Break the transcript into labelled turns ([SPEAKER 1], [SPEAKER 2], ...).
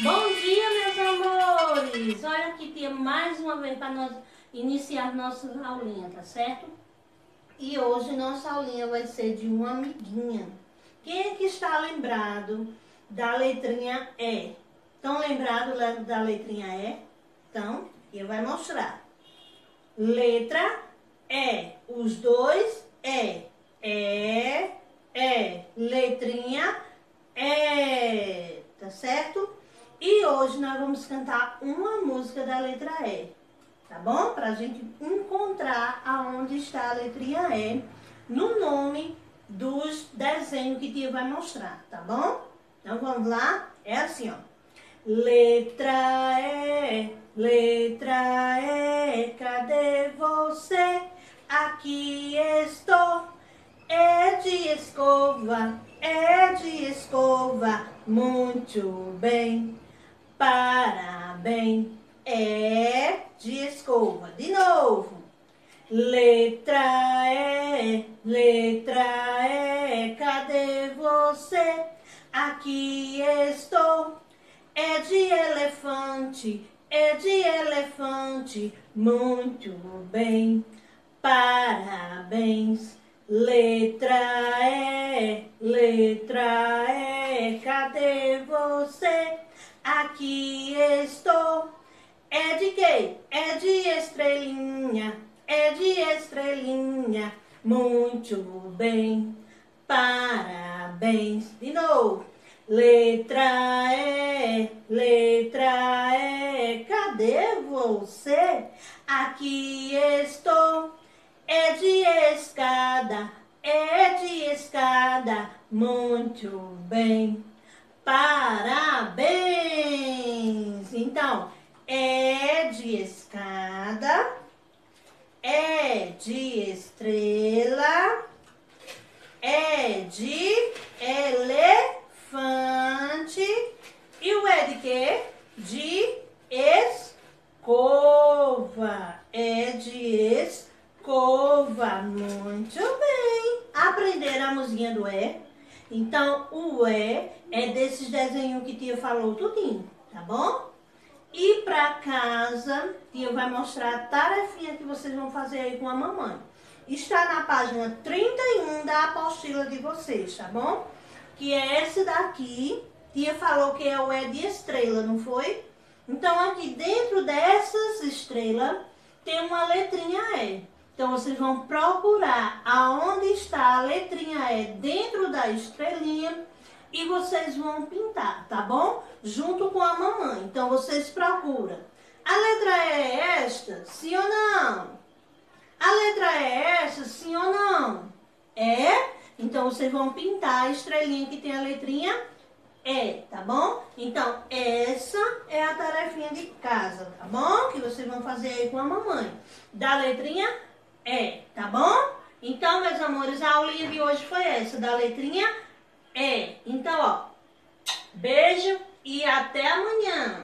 [SPEAKER 1] dia, meus amores! Olha aqui, tia, mais uma vez para nós iniciar nossa aulinha, tá certo? E hoje nossa aulinha vai ser de uma amiguinha. Quem é que está lembrado da letrinha E? Estão lembrados da letrinha E? Então, eu vai mostrar. Letra E. Os dois E. E, E. Letrinha E. Tá certo? E hoje nós vamos cantar uma música da letra E, tá bom? Pra gente encontrar aonde está a letrinha E no nome dos desenhos que tia vai mostrar, tá bom? Então vamos lá? É assim, ó. Letra E, letra E, cadê você? Aqui estou. É de escova, é de escova, muito bem. Parabéns. É de escova. De novo. Letra E, letra E, cadê você? Aqui estou. É de elefante, é de elefante, muito bem. Parabéns. Letra E, letra E, cadê você? Aqui estou. É de quê? É de estrelinha, é de estrelinha. Muito bem, parabéns. De novo. Letra E, letra E, cadê você? Aqui estou. É de escada, é de escada. Muito bem, parabéns. Então, é de escada, é de estrela, é de elefante. E o é de quê? De escova. É de escova. Muito bem. Aprenderam a musiquinha do é? Então, o E é desses desenhos que tia falou tudinho, tá bom? E para casa, tia vai mostrar a tarefinha que vocês vão fazer aí com a mamãe. Está na página 31 da apostila de vocês, tá bom? Que é esse daqui. Tia falou que é o E de estrela, não foi? Então, aqui dentro dessas estrelas, tem uma letrinha E. Então, vocês vão procurar aonde está a letrinha E dentro da estrelinha e vocês vão pintar, tá bom? Junto com a mamãe. Então, vocês procuram. A letra E é esta? Sim ou não? A letra E é esta? Sim ou não? É? Então, vocês vão pintar a estrelinha que tem a letrinha E, tá bom? Então, essa é a tarefinha de casa, tá bom? Que vocês vão fazer aí com a mamãe. Da letrinha é, tá bom? Então, meus amores, a aulinha de hoje foi essa, da letrinha E. Então, ó, beijo e até amanhã.